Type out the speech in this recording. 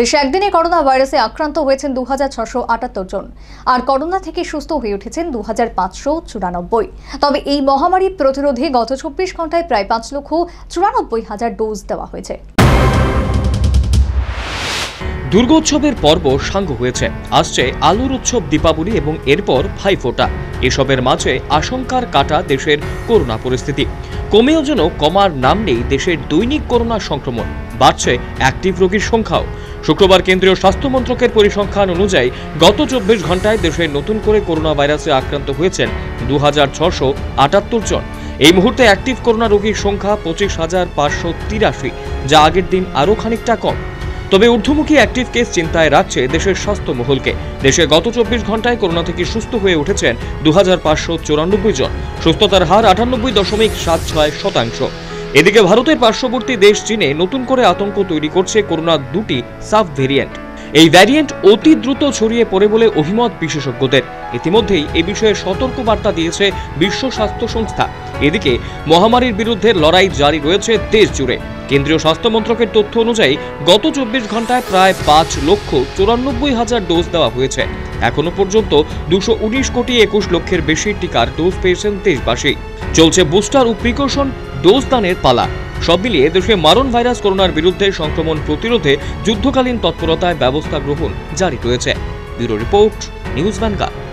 দেশে একদিনে করোনা ভাইরাসে আক্রান্ত হয়েছেন দু জন। আর করোনা থেকে সুস্থ হয়ে উঠেছেন দু তবে এই মহামারী প্রতিরোধে গত চব্বিশ ঘন্টায় প্রায় পাঁচ লক্ষ চুরানব্বই হাজার ডোজ দেওয়া হয়েছে। দুর্গোৎসবের পর্ব সাঙ্গ হয়েছে। আসছে আলুর উৎসব দীপাবলি এবং এরপর ভাইফোঁটা। এসবের মাঝে আশঙ্কার কাটা দেশের করোনা পরিস্থিতি। কমেও যেন কমার নাম নেই দেশের দৈনিক করোনা সংক্রমণ। বাড়ছে অ্যাক্টিভ রোগীর সংখ্যাও। শুক্রবার কেন্দ্রীয় স্বাস্থ্য মন্ত্রকের পরিসংখ্যান অনুযায়ী গত চব্বিশ ঘন্টায় দেশে নতুন করে করোনা ভাইরাসে আক্রান্ত হয়েছেন দু হাজার জন। এই মুহূর্তে অ্যাক্টিভ করোনা রোগীর সংখ্যা পঁচিশ হাজার পাঁচশো তিরাশি, যা আগের দিন আরও খানিকটা কম। তবে ঊর্ধ্বমুখী অ্যাক্টিভ কেস চিন্তায় রাখছে দেশের স্বাস্থ্য মহলকে দেশে গত চব্বিশ ঘন্টায় করোনা থেকে সুস্থ হয়ে উঠেছেন দু হাজার পাঁচশো চুরানব্বই জন। সুস্থতার হার আটানব্বই দশমিক সাত ছয় শতাংশ। এদিকে ভারতের পার্শ্ববর্তী দেশ চীনে নতুন করে আতঙ্ক তৈরি করছে করোনার দুটি সাব ভেরিয়েন্ট এই ভ্যারিয়েন্ট অতি দ্রুত ছড়িয়ে পড়ে বলে অভিমত বিশেষজ্ঞদের। ইতিমধ্যেই এ বিষয়ে সতর্ক বার্তা দিয়েছে বিশ্ব স্বাস্থ্য সংস্থা। এদিকে মহামারীর বিরুদ্ধে লড়াই জারি রয়েছে দেশ জুড়ে। কেন্দ্রীয় স্বাস্থ্য মন্ত্রকের তথ্য অনুযায়ী, গত চব্বিশ ঘন্টায় প্রায় পাঁচ লক্ষ চুরানব্বই হাজার ডোজ দেওয়া হয়েছে। এখনও পর্যন্ত দুশো উনিশ কোটি একুশ লক্ষের বেশি টিকার ডোজ পেয়েছেন দেশবাসী। চলছে বুস্টার ও প্রিকশন ডোজ দানের পালা। সব মিলিয়ে দেশে মারণ ভাইরাস করোনার বিরুদ্ধে সংক্রমণ প্রতিরোধে যুদ্ধকালীন তৎপরতায় ব্যবস্থা গ্রহণ জারি রয়েছে। Bureau report, news Vanguard.